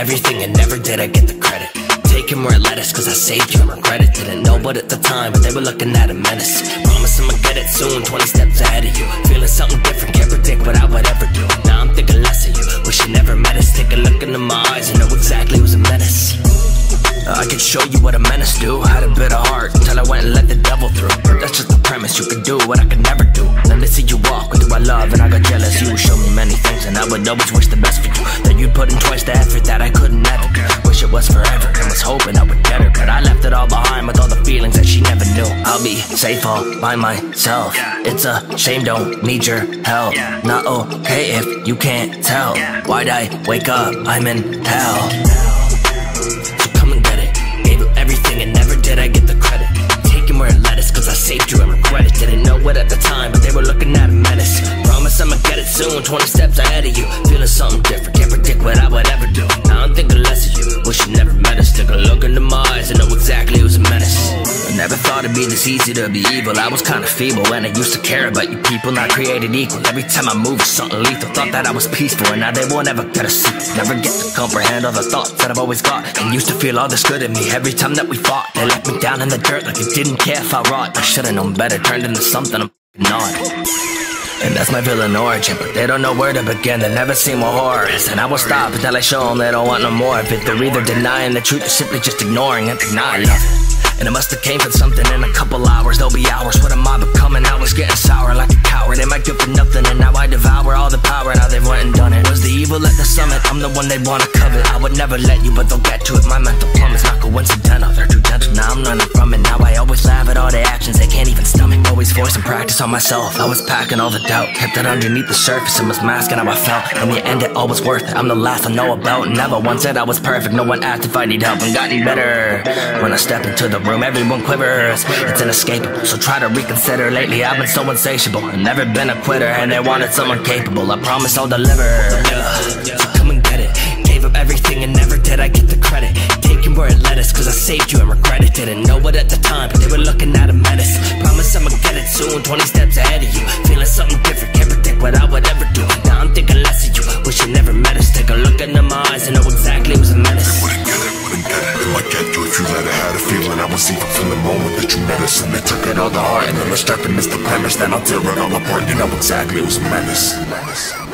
everything and never did I get the credit. Taking more lettuce cause I saved you and regret it. Didn't know but at the time, but they were looking at a menace. Soon, 20 steps ahead of you. Feeling something different, can't predict what I would ever do. Now I'm thinking less of you, wish you never met us. Take a look into my eyes and know exactly who's a menace. I can show you what a menace do. Had a bit of heart until I went and let the devil through. That's just the premise. You could do what I could never do. Then they see you walk with who I love, and I got jealous. You showed me many things, and I would always wish the best for you. I'll be safe all by myself. It's a shame, don't need your help. Not okay if you can't tell. Why'd I wake up? I'm in hell. So come and get it. Gave up everything and never did I get the credit. Taking more lettuce cause I saved you and regret it. Didn't know it at the time, but they were looking at a menace. Promise I'ma get it soon, 20 steps ahead of you. Feeling something different, thought it'd be this easy to be evil. I was kinda feeble when I used to care about you people, not created equal. Every time I moved, something lethal. Thought that I was peaceful, and now they won't ever get a seat. Never get to comprehend all the thoughts that I've always got. And used to feel all this good in me every time that we fought. They left me down in the dirt like they didn't care if I rot. I should've known better, turned into something I'm not. And that's my villain origin, but they don't know where to begin. They never seen what horror is, and I will stop until I show them they don't want no more of it. They're either denying the truth or simply just ignoring it. Now I love it. And it must have came from something in a couple hours. There'll be hours. What am I becoming? I was getting sour like a coward. Am I good for nothing? And now I devour all the power. Now they've went and done it. Was the evil at the summit? I'm the one they wanna covet. I would never let you, but they'll get to it. My mental plumb is not coincidental. They're too gentle. Now I'm running from it. Now I always laugh at all the actions they can't even stomach. Always forcing practice on myself. I was packing all the doubt. Kept it underneath the surface and was masking how I felt. In the end, it all was worth it. I'm the last I know about. Never once said I was perfect. No one asked if I need help. And gotten better. When I step into the room, everyone quivers. It's inescapable. So try to reconsider. Lately, I've been so insatiable. I've never been a quitter, and they wanted someone capable. I promise I'll deliver. Yeah. So come and get it. Gave up everything and never did I get the credit. Taking where it led us, cause I saved you and regret it. Didn't know it at the time, but they were looking at you let. Had a feeling I was evil from the moment that you met us, and they took it all to heart. And then they're stepping is the premise, then I'll tear it all apart. You know exactly who's a menace. menace.